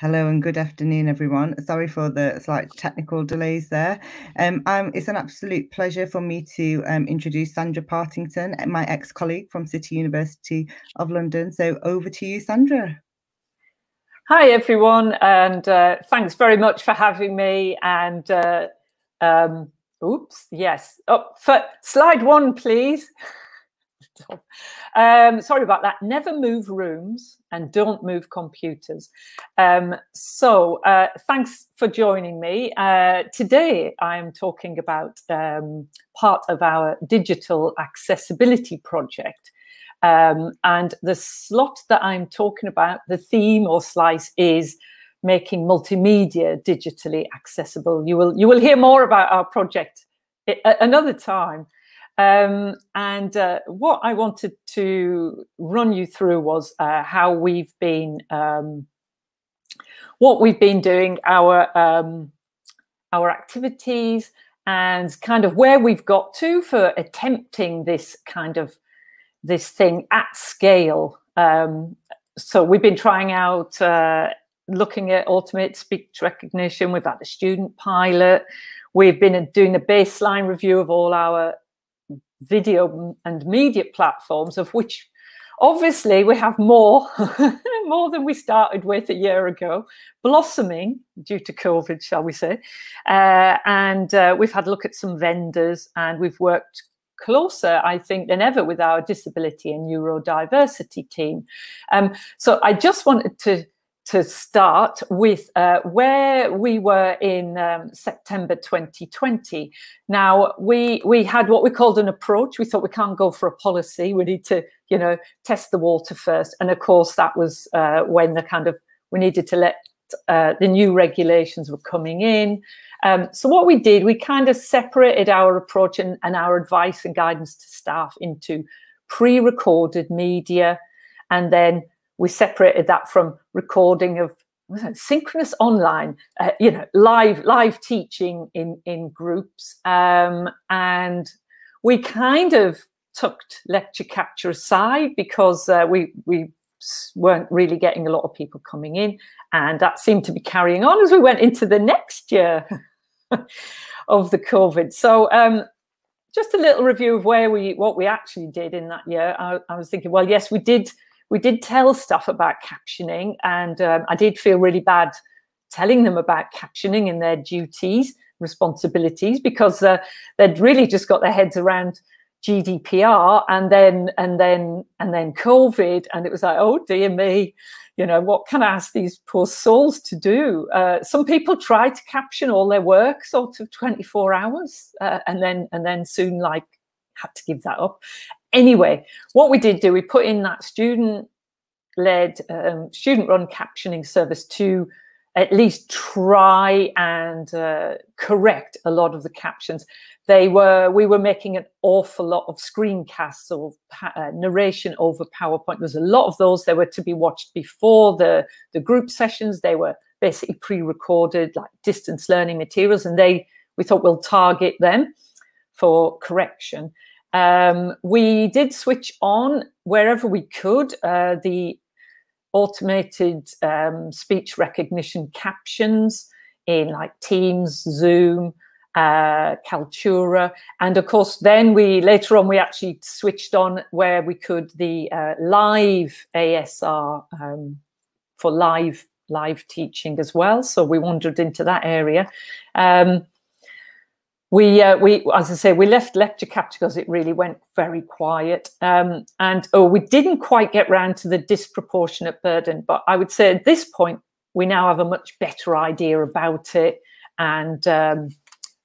Hello and good afternoon, everyone. Sorry for the slight technical delays there. Um, um, it's an absolute pleasure for me to um, introduce Sandra Partington, my ex-colleague from City University of London. So over to you, Sandra. Hi, everyone, and uh, thanks very much for having me. And uh, um, oops, yes. Oh, for slide one, please. um, sorry about that. Never move rooms and don't move computers. Um, so uh, thanks for joining me. Uh, today I am talking about um, part of our digital accessibility project. Um, and the slot that I'm talking about, the theme or slice is making multimedia digitally accessible. You will you will hear more about our project another time. Um, and uh, what I wanted to run you through was uh, how we've been, um, what we've been doing, our um, our activities, and kind of where we've got to for attempting this kind of this thing at scale. Um, so we've been trying out, uh, looking at automated speech recognition. We've had a student pilot. We've been doing a baseline review of all our video and media platforms, of which obviously we have more, more than we started with a year ago, blossoming due to COVID, shall we say. Uh, and uh, we've had a look at some vendors and we've worked closer, I think, than ever with our disability and neurodiversity team. Um, so I just wanted to to start with uh, where we were in um, September 2020. Now we we had what we called an approach. We thought we can't go for a policy. We need to you know test the water first. And of course that was uh, when the kind of we needed to let uh, the new regulations were coming in. Um, so what we did, we kind of separated our approach and, and our advice and guidance to staff into pre-recorded media and then we separated that from recording of synchronous online, uh, you know, live live teaching in in groups, um, and we kind of tucked lecture capture aside because uh, we we weren't really getting a lot of people coming in, and that seemed to be carrying on as we went into the next year of the COVID. So. Um, just a little review of where we what we actually did in that year. I, I was thinking, well, yes, we did we did tell stuff about captioning, and um, I did feel really bad telling them about captioning and their duties, responsibilities, because uh, they'd really just got their heads around GDPR and then and then and then COVID, and it was like, oh dear me, you know, what can I ask these poor souls to do? Uh, some people try to caption all their work sort of 24 hours, uh, and then and then soon like had to give that up. Anyway, what we did do, we put in that student led, um, student run captioning service to at least try and uh, correct a lot of the captions. They were, we were making an awful lot of screencasts or uh, narration over PowerPoint. There was a lot of those. They were to be watched before the, the group sessions. They were basically pre-recorded, like distance learning materials, and they we thought we'll target them for correction. Um, we did switch on wherever we could uh, the automated um, speech recognition captions in like Teams, Zoom, uh, Kaltura, and of course, then we later on we actually switched on where we could the uh, live ASR um, for live live teaching as well. So we wandered into that area. Um, we uh, we as I say we left lecture capture because it really went very quiet um, and oh we didn't quite get round to the disproportionate burden but I would say at this point we now have a much better idea about it and um,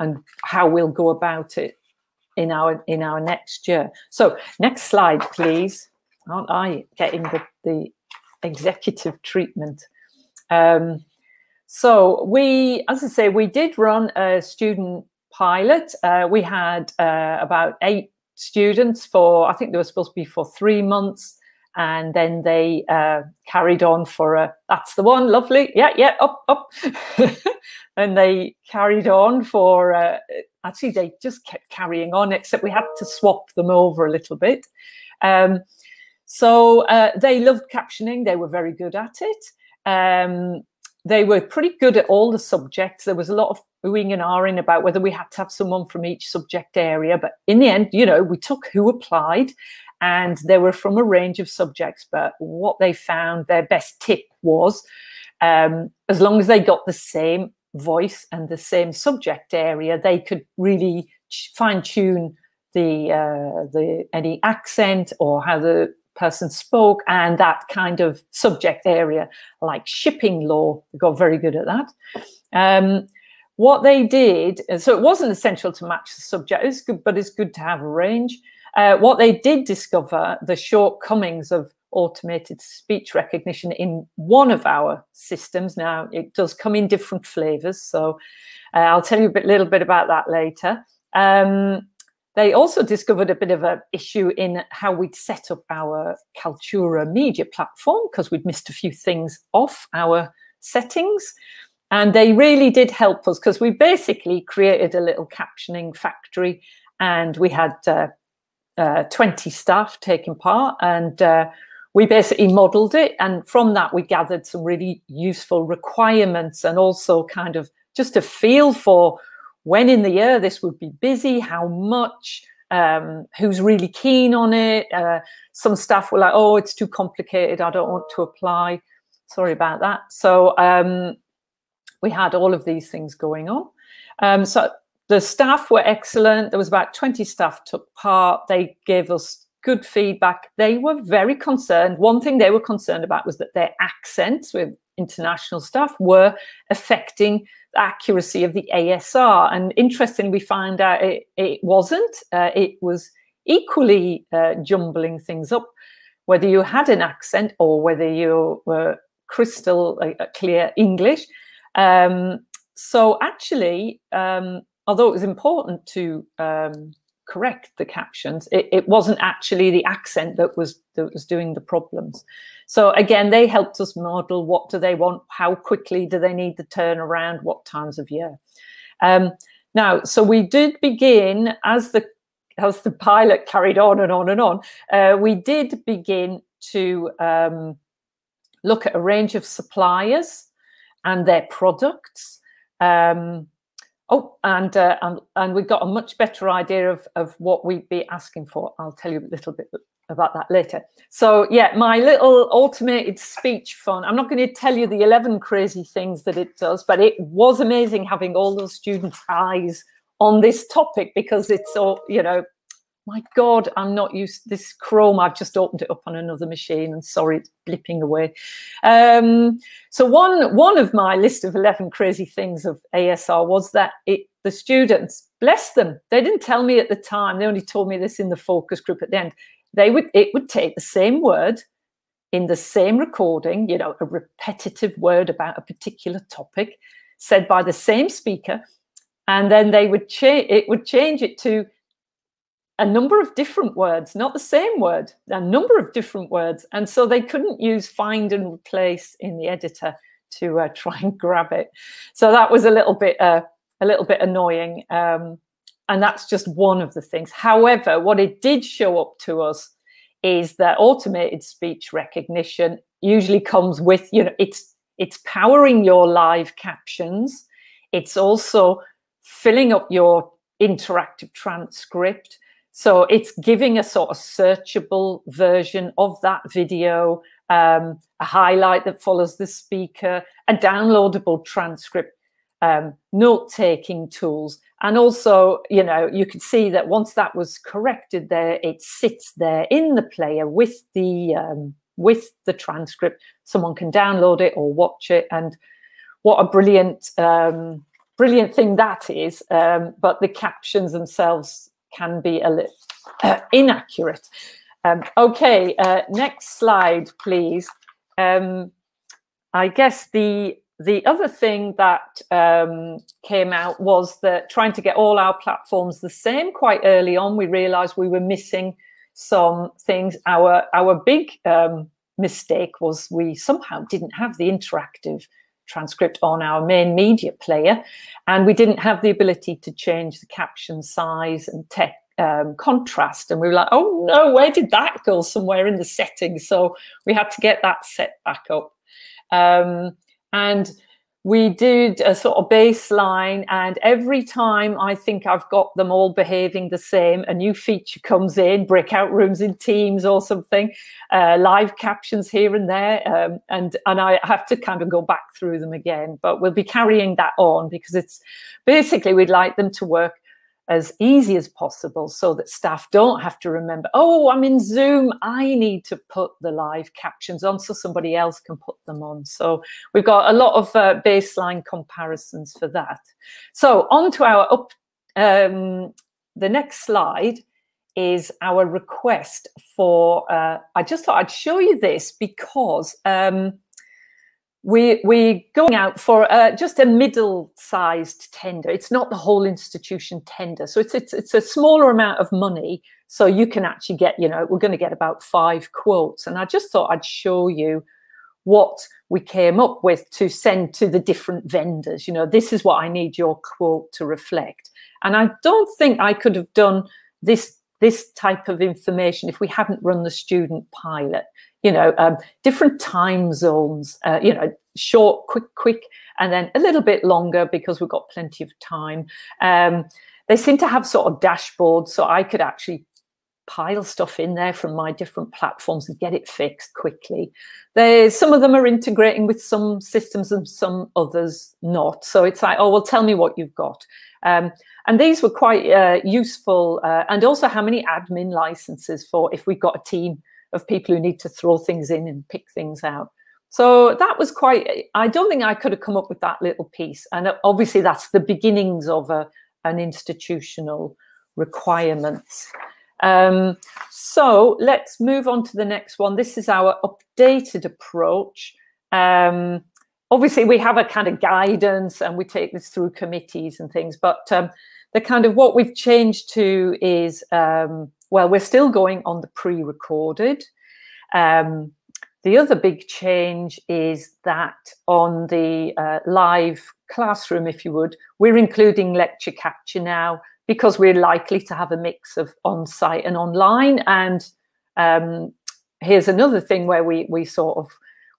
and how we'll go about it in our in our next year. So next slide, please. Aren't I getting the, the executive treatment? Um, so we, as I say, we did run a student pilot. Uh, we had uh, about eight students for, I think they were supposed to be for three months. And then they uh, carried on for a, that's the one, lovely. Yeah, yeah, up, up. and they carried on for, uh, actually, they just kept carrying on, except we had to swap them over a little bit. Um, so uh, they loved captioning, they were very good at it. Um, they were pretty good at all the subjects. There was a lot of oohing and ahhing about whether we had to have someone from each subject area. But in the end, you know, we took who applied and they were from a range of subjects. But what they found, their best tip was um, as long as they got the same voice and the same subject area, they could really fine tune the uh, the any accent or how the person spoke and that kind of subject area, like shipping law. Got very good at that. Um, what they did, so it wasn't essential to match the subject, it's good, but it's good to have a range. Uh, what they did discover, the shortcomings of automated speech recognition in one of our systems. Now, it does come in different flavors, so uh, I'll tell you a bit, little bit about that later. Um, they also discovered a bit of an issue in how we'd set up our Kaltura media platform because we'd missed a few things off our settings. And they really did help us because we basically created a little captioning factory and we had uh, uh, 20 staff taking part and uh, we basically modeled it. And from that, we gathered some really useful requirements and also kind of just a feel for when in the year this would be busy, how much, um, who's really keen on it. Uh, some staff were like, oh, it's too complicated. I don't want to apply. Sorry about that. So um, we had all of these things going on. Um, so the staff were excellent. There was about 20 staff took part. They gave us good feedback. They were very concerned. One thing they were concerned about was that their accents with international staff were affecting the accuracy of the ASR. And interestingly, we found out it, it wasn't. Uh, it was equally uh, jumbling things up, whether you had an accent or whether you were crystal uh, clear English. Um, so actually, um, although it was important to um, correct the captions, it, it, wasn't actually the accent that was that was doing the problems. So again, they helped us model what do they want, how quickly do they need the turnaround, what times of year. Um, now, so we did begin as the as the pilot carried on and on and on. Uh, we did begin to um, look at a range of suppliers and their products. Um, oh, and, uh, and and we got a much better idea of of what we'd be asking for. I'll tell you a little bit about that later. So yeah, my little automated speech fun. I'm not going to tell you the 11 crazy things that it does, but it was amazing having all those students' eyes on this topic because it's all, you know, my God, I'm not used to this Chrome. I've just opened it up on another machine and sorry, it's blipping away. Um, so one, one of my list of 11 crazy things of ASR was that it, the students, bless them, they didn't tell me at the time. They only told me this in the focus group at the end they would it would take the same word in the same recording, you know, a repetitive word about a particular topic said by the same speaker, and then they would change it would change it to a number of different words, not the same word, a number of different words. And so they couldn't use find and replace in the editor to uh, try and grab it. So that was a little bit uh, a little bit annoying. Um, and that's just one of the things. However, what it did show up to us is that automated speech recognition usually comes with, you know, it's it's powering your live captions. It's also filling up your interactive transcript. So it's giving a sort of searchable version of that video, um, a highlight that follows the speaker, a downloadable transcript, um, note-taking tools. And also, you know, you can see that once that was corrected there, it sits there in the player with the um, with the transcript. Someone can download it or watch it. And what a brilliant, um, brilliant thing that is. Um, but the captions themselves can be a little uh, inaccurate. Um, okay, uh, next slide, please. Um, I guess the the other thing that um, came out was that trying to get all our platforms the same quite early on, we realized we were missing some things. Our, our big um, mistake was we somehow didn't have the interactive transcript on our main media player, and we didn't have the ability to change the caption size and tech um, contrast. And we were like, oh no, where did that go? Somewhere in the settings. So we had to get that set back up. Um, and we did a sort of baseline and every time i think i've got them all behaving the same a new feature comes in breakout rooms in teams or something uh, live captions here and there um, and and i have to kind of go back through them again. But we'll be carrying that on because it's basically we'd like them to work as easy as possible so that staff don't have to remember, oh, I'm in Zoom, I need to put the live captions on so somebody else can put them on. So we've got a lot of uh, baseline comparisons for that. So on to our up, um, the next slide is our request for, uh, I just thought I'd show you this because um, we, we're going out for uh, just a middle-sized tender. It's not the whole institution tender. So it's, it's, it's a smaller amount of money. So you can actually get, you know, we're going to get about five quotes. And I just thought I'd show you what we came up with to send to the different vendors. You know, this is what I need your quote to reflect. And I don't think I could have done this this type of information if we hadn't run the student pilot you know, um, different time zones, uh, you know, short, quick, quick, and then a little bit longer because we've got plenty of time. Um, they seem to have sort of dashboards, so I could actually pile stuff in there from my different platforms and get it fixed quickly. There's some of them are integrating with some systems and some others not. So it's like, oh, well, tell me what you've got. Um, and these were quite uh, useful, uh, and also how many admin licenses for if we've got a team of people who need to throw things in and pick things out. So that was quite, I don't think I could have come up with that little piece. And obviously that's the beginnings of a, an institutional requirement. Um, so let's move on to the next one. This is our updated approach. Um, obviously we have a kind of guidance and we take this through committees and things, but um, the kind of what we've changed to is um, well, we're still going on the pre-recorded. Um, the other big change is that on the uh, live classroom, if you would, we're including lecture capture now because we're likely to have a mix of on-site and online. And um, here's another thing where we we sort of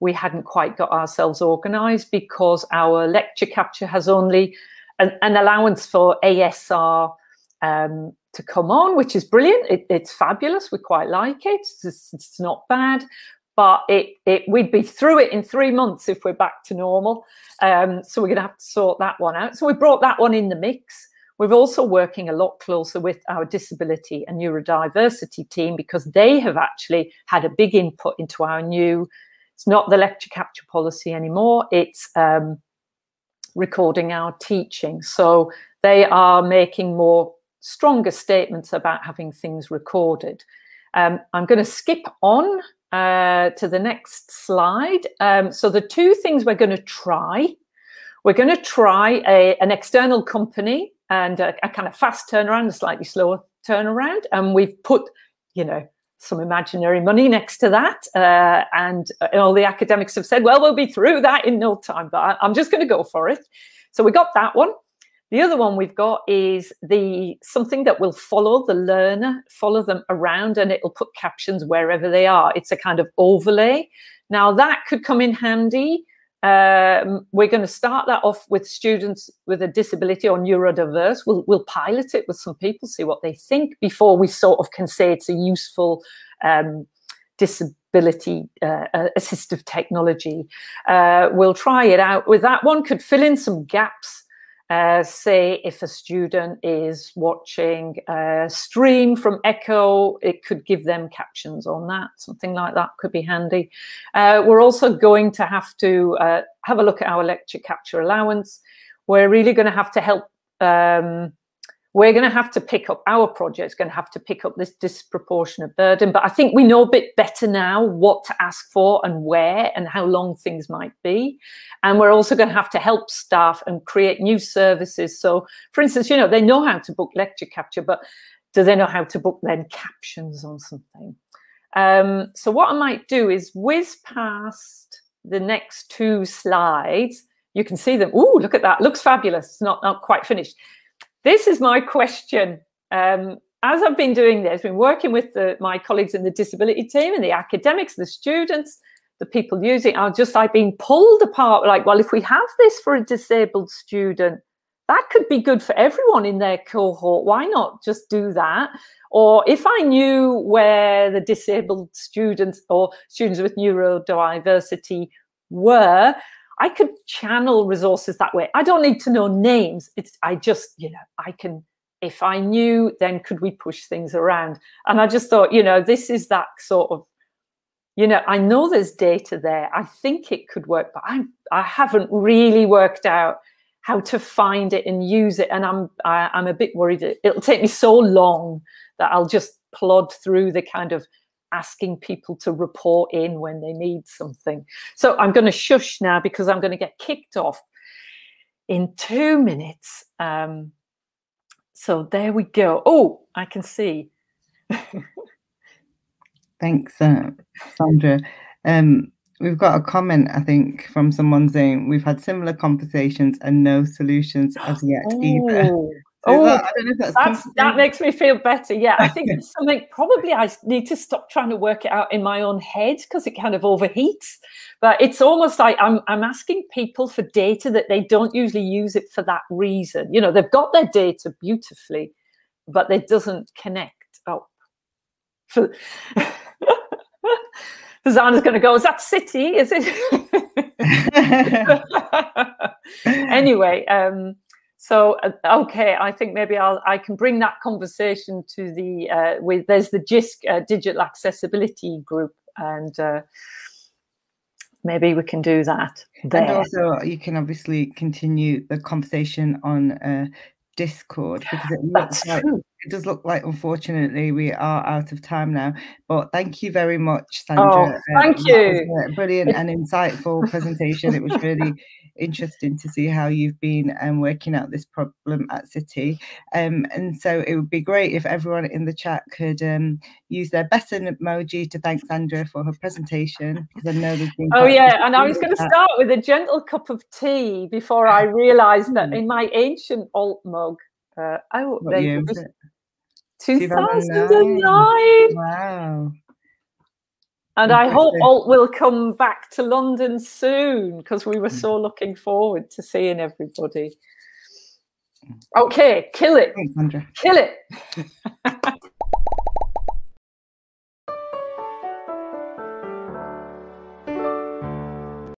we hadn't quite got ourselves organized because our lecture capture has only an, an allowance for ASR um, to come on, which is brilliant. It, it's fabulous. We quite like it. It's, it's not bad, but it, it we'd be through it in three months if we're back to normal. Um, so we're going to have to sort that one out. So we brought that one in the mix. We're also working a lot closer with our disability and neurodiversity team because they have actually had a big input into our new. It's not the lecture capture policy anymore. It's um, recording our teaching. So they are making more stronger statements about having things recorded. Um, I'm going to skip on uh, to the next slide. Um, so the two things we're going to try, we're going to try a, an external company and a, a kind of fast turnaround, a slightly slower turnaround. And we've put, you know, some imaginary money next to that. Uh, and, uh, all the academics have said, well, we'll be through that in no time, but I'm just going to go for it. So we got that one. The other one we've got is the something that will follow the learner, follow them around, and it'll put captions wherever they are. It's a kind of overlay. Now that could come in handy. Um, we're going to start that off with students with a disability or neurodiverse. We'll, we'll pilot it with some people, see what they think before we sort of can say it's a useful um, disability uh, assistive technology. Uh, we'll try it out with that one, could fill in some gaps uh, say if a student is watching a stream from Echo, it could give them captions on that. Something like that could be handy. Uh, we're also going to have to uh, have a look at our lecture capture allowance. We're really going to have to help um, we're going to have to pick up our project's going to have to pick up this disproportionate burden but i think we know a bit better now what to ask for and where and how long things might be. And we're also going to have to help staff and create new services. So for instance you know they know how to book lecture capture but do they know how to book then captions on something? Um, so what i might do is whiz past the next two slides. You can see them. Oh look at that. Looks fabulous. It's not not quite finished this is my question. Um, as I've been doing this, been working with the, my colleagues in the disability team and the academics, the students, the people using are just like being pulled apart. Like, well, if we have this for a disabled student, that could be good for everyone in their cohort. Why not just do that? Or if I knew where the disabled students or students with neurodiversity were, I could channel resources that way. I don't need to know names. It's I just, you know, I can if I knew, then could we push things around? And I just thought, you know, this is that sort of, you know, I know there's data there. I think it could work, but I I haven't really worked out how to find it and use it. And I'm I, am i am a bit worried that it'll take me so long that I'll just plod through the kind of asking people to report in when they need something. So I'm going to shush now because I'm going to get kicked off in two minutes. Um, so there we go. Oh, I can see. Thanks, uh, Sandra. Um, we've got a comment, I think, from someone saying we've had similar conversations and no solutions as yet oh. either. Oh, that, that's, that makes me feel better. Yeah, I think it's something probably I need to stop trying to work it out in my own head because it kind of overheats. But it's almost like I'm, I'm asking people for data that they don't usually use it for that reason. You know, they've got their data beautifully, but it doesn't connect up. For, Zana's going to go, is that city? Is it? anyway, um, so uh, okay, I think maybe I'll I can bring that conversation to the uh, with there's the JISC uh, digital accessibility group and uh, maybe we can do that. There. And also, you can obviously continue the conversation on uh, Discord because it looks like true. it does look like unfortunately we are out of time now. But thank you very much, Sandra. Oh, thank uh, you. brilliant and insightful presentation. It was really interesting to see how you've been um, working out this problem at City. Um, and so it would be great if everyone in the chat could um, use their best emoji to thank Sandra for her presentation. Because I know there's been oh yeah, and I was going to start with a gentle cup of tea before I realised that hmm. in my ancient alt mug, uh, oh, they was 2009. Wow. And I hope Alt will come back to London soon because we were mm. so looking forward to seeing everybody. Mm. Okay, kill it. Kill it.